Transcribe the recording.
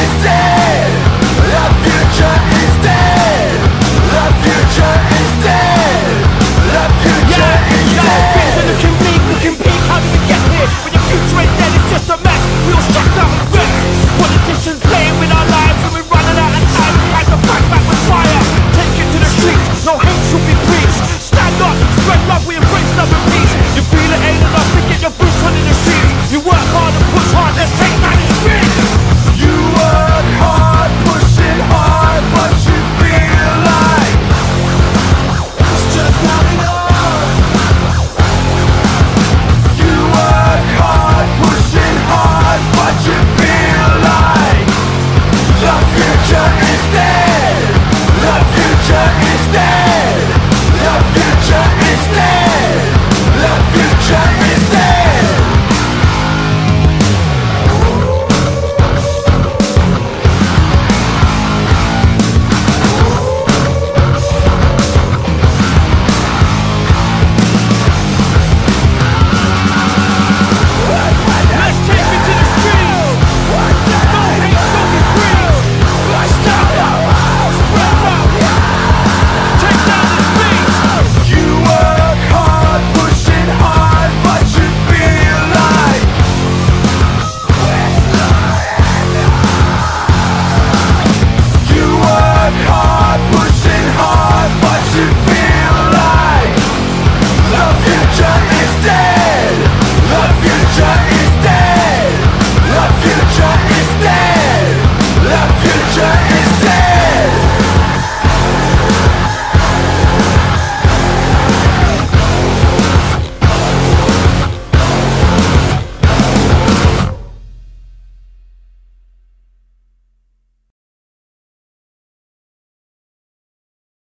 is dead